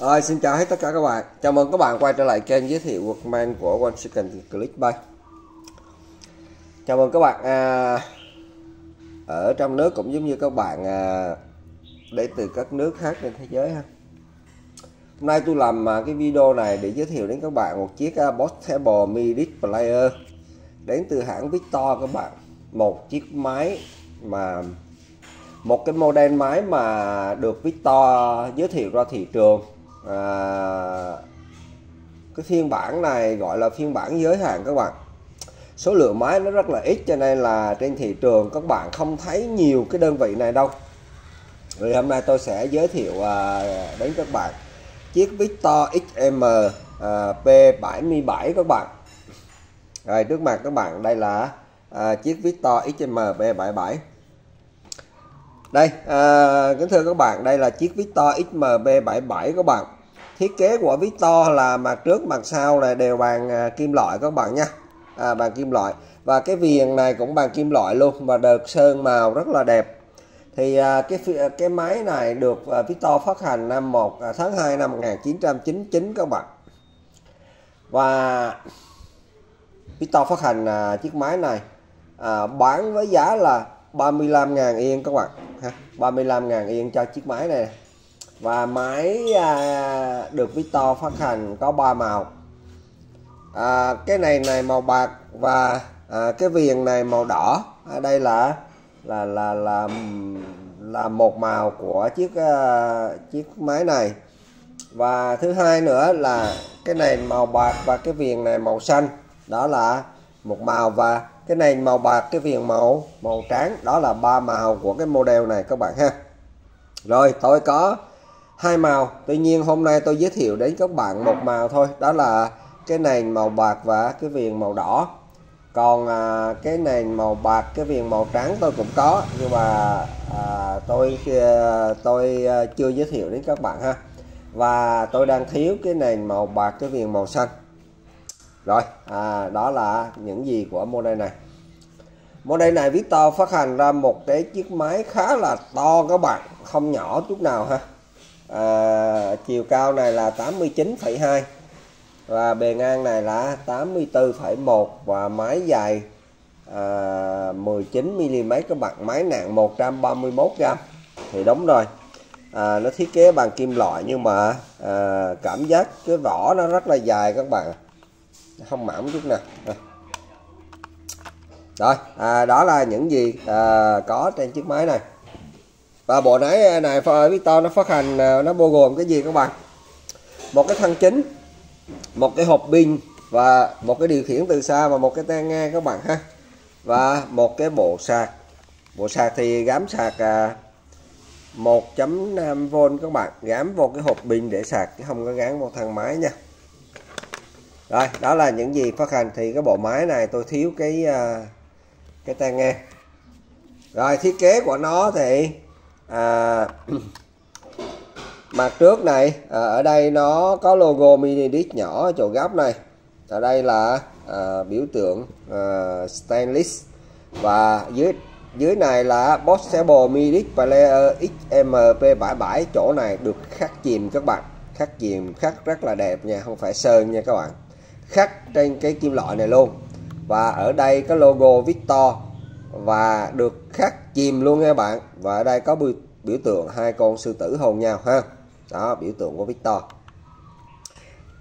Rồi, xin chào hết tất cả các bạn. Chào mừng các bạn quay trở lại kênh giới thiệu Workman của One Second Clickbank Chào mừng các bạn à, ở trong nước cũng giống như các bạn à, đến từ các nước khác trên thế giới ha. Hôm nay tôi làm à, cái video này để giới thiệu đến các bạn một chiếc à, Portable MIDI Player đến từ hãng Victor các bạn. Một chiếc máy mà một cái model máy mà được Victor giới thiệu ra thị trường à, cái phiên bản này gọi là phiên bản giới hạn các bạn. Số lượng máy nó rất là ít cho nên là trên thị trường các bạn không thấy nhiều cái đơn vị này đâu. Rồi hôm nay tôi sẽ giới thiệu à, đến các bạn chiếc Victor XM à, P77 các bạn. Rồi trước mặt các bạn đây là à, chiếc Victor XM P77 đây à, kính thưa các bạn đây là chiếc Victor XMB77 các bạn. Thiết kế của Victor là mặt trước mặt sau là đều bằng à, kim loại các bạn nha. À, bằng kim loại. Và cái viền này cũng bằng kim loại luôn và được sơn màu rất là đẹp. Thì à, cái à, cái máy này được à, Victor phát hành năm 1 à, tháng 2 năm 1999 các bạn. Và Victor phát hành à, chiếc máy này à, bán với giá là 35.000 yên các bạn ha? 35.000 yên cho chiếc máy này. Và máy à, được Victor phát hành có ba màu. À, cái này này màu bạc và à, cái viền này màu đỏ. À, đây là là là là là một màu của chiếc uh, chiếc máy này. Và thứ hai nữa là cái này màu bạc và cái viền này màu xanh. Đó là một màu và cái này màu bạc cái viền màu màu trắng. Đó là ba màu của cái model này các bạn ha. Rồi tôi có hai màu. Tuy nhiên hôm nay tôi giới thiệu đến các bạn một màu thôi. Đó là cái nền màu bạc và cái viền màu đỏ. Còn à, cái nền màu bạc cái viền màu trắng tôi cũng có. Nhưng mà à, tôi à, tôi à, chưa giới thiệu đến các bạn ha. Và tôi đang thiếu cái nền màu bạc cái viền màu xanh rồi à, đó là những gì của model này. Model này Victor phát hành ra một cái chiếc máy khá là to các bạn không nhỏ chút nào ha. À, chiều cao này là 89,2 và bề ngang này là 84,1 và máy dài à, 19 mm các bạn máy nặng 131 g thì đúng rồi à, nó thiết kế bằng kim loại nhưng mà à, cảm giác cái vỏ nó rất là dài các bạn không mỏng chút nào rồi à, đó là những gì à, có trên chiếc máy này. Và bộ máy này Victor nó phát hành à, nó bao gồm cái gì các bạn? Một cái thân chính một cái hộp pin và một cái điều khiển từ xa và một cái tai nghe các bạn ha. Và một cái bộ sạc. Bộ sạc thì gám sạc à, 1.5V các bạn. Gám vô cái hộp pin để sạc chứ không có gắn vào thang máy nha rồi đó là những gì phát hành. Thì cái bộ máy này tôi thiếu cái uh, cái tai nghe. Rồi thiết kế của nó thì à, mặt trước này à, ở đây nó có logo mini disc nhỏ ở chỗ góc này. Ở đây là à, biểu tượng à, stainless. Và dưới dưới này là Boxable Midi Player XMP77 chỗ này được khắc chìm các bạn. Khắc chìm khắc rất là đẹp nha không phải sơn nha các bạn khắc trên cái kim loại này luôn. Và ở đây có logo Victor và được khắc chìm luôn nha bạn. Và ở đây có biểu, biểu tượng hai con sư tử hôn nhau ha. Đó biểu tượng của Victor.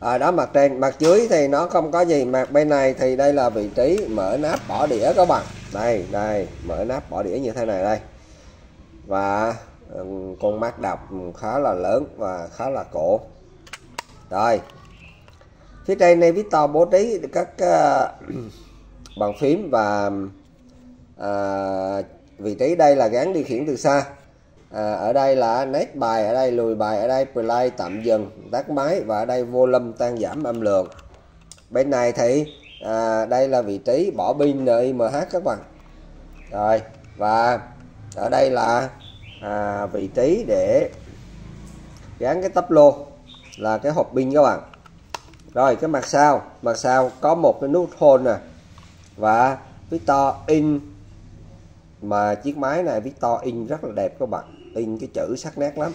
À, đó mặt trên mặt dưới thì nó không có gì mặt bên này thì đây là vị trí mở nắp bỏ đĩa các bạn. Đây đây mở nắp bỏ đĩa như thế này đây. Và ừ, con mắt đọc khá là lớn và khá là cổ. Rồi phía trên này Victor bố trí các uh, bàn phím và uh, vị trí đây là gắn điều khiển từ xa. À, ở đây là nét bài ở đây lùi bài ở đây play tạm dừng tắt máy và ở đây volume tăng giảm âm lượng. Bên này thì à, đây là vị trí bỏ pin NIMH các bạn. Rồi và ở đây là à, vị trí để gắn cái tắp lô là cái hộp pin các bạn rồi cái mặt sau. Mặt sau có một cái nút hôn nè. Và Victor in. Mà chiếc máy này Victor in rất là đẹp các bạn. In cái chữ sắc nét lắm.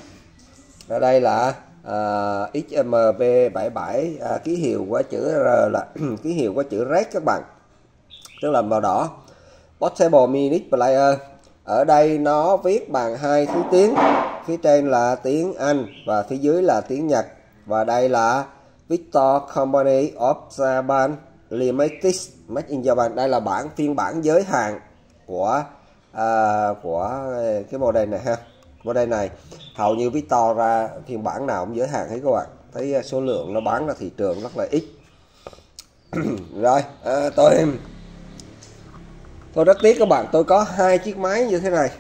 Ở đây là à, uh, XMP77 à, ký hiệu của chữ R là ký hiệu của chữ red các bạn. Tức là màu đỏ. Portable Mini Player. Ở đây nó viết bằng hai thứ tiếng. Phía trên là tiếng Anh và phía dưới là tiếng Nhật. Và đây là Victor Company of Japan Limited Made in Japan. Đây là bản phiên bản giới hạn của à, của cái model này ha. Model này hầu như Victor ra phiên bản nào cũng giới hạn hết các bạn. Thấy à, số lượng nó bán ra thị trường rất là ít. Rồi à, tôi tôi rất tiếc các bạn tôi có hai chiếc máy như thế này.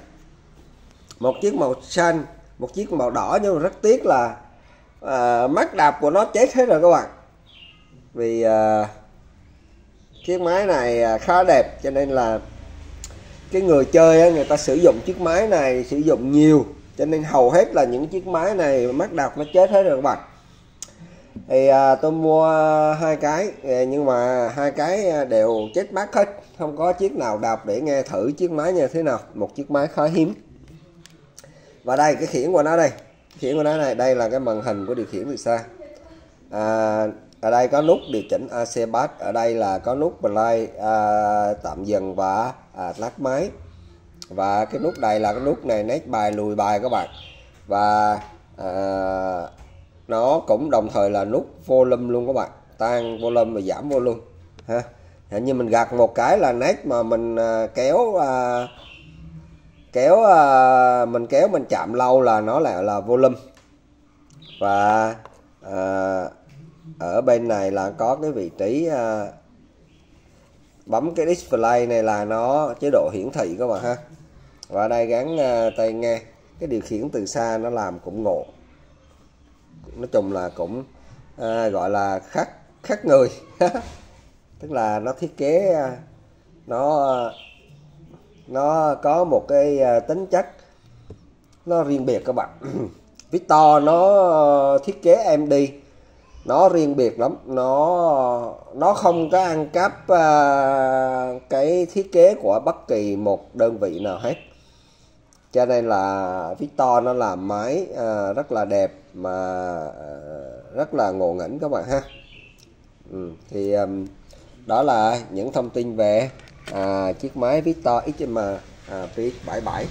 Một chiếc màu xanh một chiếc màu đỏ nhưng mà rất tiếc là à, mắt đạp của nó chết hết rồi các bạn. Vì à, chiếc máy này ờ, khá đẹp cho nên là cái người chơi á, người ta sử dụng chiếc máy này sử dụng nhiều cho nên hầu hết là những chiếc máy này mắt đạp nó chết hết rồi các bạn. Thì à, tôi mua hai cái nhưng mà hai cái đều chết mắt hết không có chiếc nào đạp để nghe thử chiếc máy như thế nào một chiếc máy khá hiếm. Và đây cái khiển của nó đây khiển của nó này đây là cái màn hình của điều khiển từ xa. À, ở đây có nút điều chỉnh AC bass ở đây là có nút play à, tạm dừng và à, lát máy. Và cái nút này là cái nút này nét bài lùi bài các bạn. Và à, nó cũng đồng thời là nút volume luôn các bạn. Tăng volume và giảm volume ha. Như mình gạt một cái là nét mà mình à, kéo à, kéo uh, mình kéo mình chạm lâu là nó lại là volume. Và uh, ở bên này là có cái vị trí uh, bấm cái display này là nó chế độ hiển thị các bạn ha. Và đây gắn uh, tay nghe. Cái điều khiển từ xa nó làm cũng ngộ. Nói chung là cũng à, gọi là khác khác người. Tức là nó thiết kế nó nó có một cái à, tính chất nó riêng biệt các bạn. Victor nó thiết kế em đi, nó riêng biệt lắm. Nó nó không có ăn cắp uh, cái thiết kế của bất kỳ một đơn vị nào hết. Cho nên là Victor nó làm máy uh, rất là đẹp mà uh, rất là ngộ nghĩnh các bạn ha. Ừ, thì um, đó là những thông tin về à, chiếc máy Victor XM à, PX77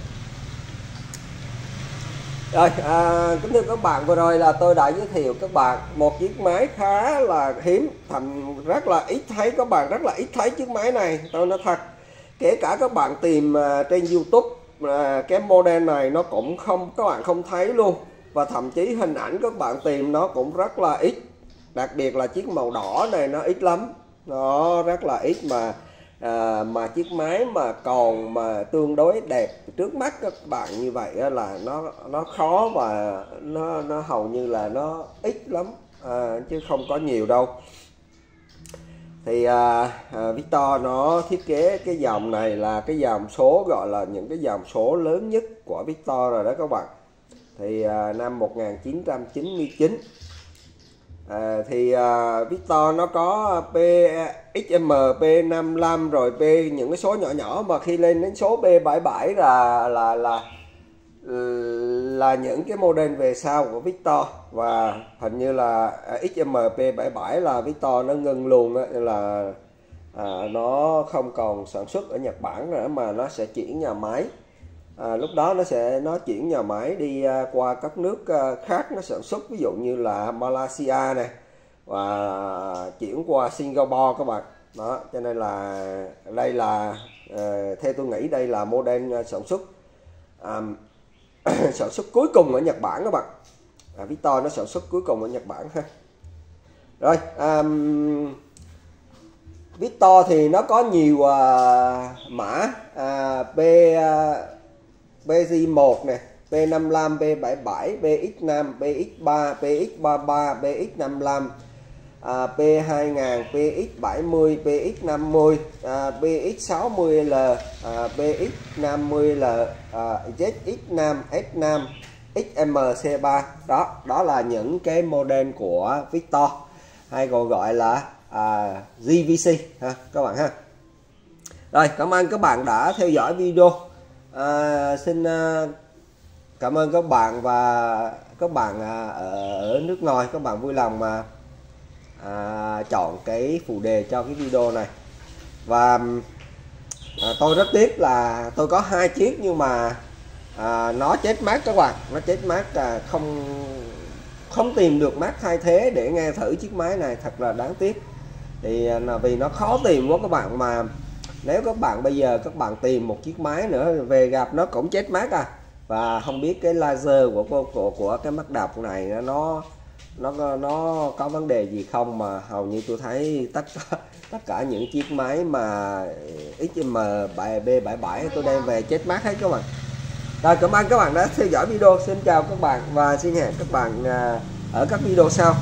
rồi à, kính thưa các bạn vừa rồi là tôi đã giới thiệu các bạn một chiếc máy khá là hiếm thành rất là ít thấy các bạn rất là ít thấy chiếc máy này tôi nói thật. Kể cả các bạn tìm à, trên YouTube à, cái model này nó cũng không các bạn không thấy luôn. Và thậm chí hình ảnh các bạn tìm nó cũng rất là ít. Đặc biệt là chiếc màu đỏ này nó ít lắm. Nó rất là ít mà à, mà chiếc máy mà còn mà tương đối đẹp trước mắt các bạn như vậy là nó nó khó và nó nó hầu như là nó ít lắm à, chứ không có nhiều đâu. Thì à, à, Victor nó thiết kế cái dòng này là cái dòng số gọi là những cái dòng số lớn nhất của Victor rồi đó các bạn. Thì à, năm 1999 à, thì à, Victor nó có P XM P55 rồi P những cái số nhỏ nhỏ mà khi lên đến số P77 là là là là những cái model về sau của Victor. Và hình như là ờ, XM P77 là Victor nó ngưng luôn đó, là à, nó không còn sản xuất ở Nhật Bản nữa mà nó sẽ chuyển nhà máy à, lúc đó nó sẽ nó chuyển nhà máy đi à, qua các nước à, khác nó sản xuất ví dụ như là Malaysia này và chuyển qua Singapore các bạn. Đó cho nên là đây là à, theo tôi nghĩ đây là model à, sản xuất. À, sản xuất cuối cùng ở Nhật Bản các bạn. À, Victor nó sản xuất cuối cùng ở Nhật Bản ha. Rồi um, Victor thì nó có nhiều uh, mã uh, P uh, BG1 nè P55 P77 PX5 PX3 PX33 PX55 à, P2000 PX70 PX50 à, PX60L à, PX50L à, ZX5 S5 XMC3 đó đó là những cái model của Victor hay còn gọi là à, GVC ha các bạn ha. Rồi cảm ơn các bạn đã theo dõi video à, xin à, cảm ơn các bạn và các bạn à, ở, ở nước ngoài các bạn vui lòng mà à, chọn cái phụ đề cho cái video này. Và à, tôi rất tiếc là tôi có hai chiếc nhưng mà à, nó chết mát các bạn. Nó chết mát à, không không tìm được mát thay thế để nghe thử chiếc máy này. Thật là đáng tiếc. Thì là vì nó khó tìm quá các bạn mà nếu các bạn bây giờ các bạn tìm một chiếc máy nữa về gặp nó cũng chết mát à. Và không biết cái laser của của của, của cái mắt đọc này nó nó nó có vấn đề gì không mà hầu như tôi thấy tất cả tất cả những chiếc máy mà XM B77 tôi đem về chết mát hết các bạn. Rồi cảm ơn các bạn đã theo dõi video. Xin chào các bạn và xin hẹn các bạn à, ở các video sau.